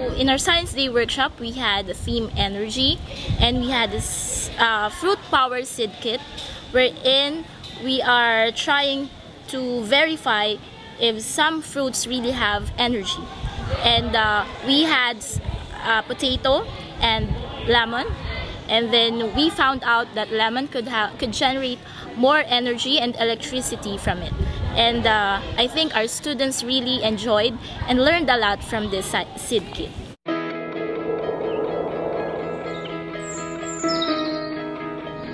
in our Science Day workshop, we had the theme energy and we had this uh, fruit power seed kit wherein we are trying to verify if some fruits really have energy. And uh, we had uh, potato and lemon and then we found out that lemon could could generate more energy and electricity from it and uh, I think our students really enjoyed and learned a lot from this seed kit.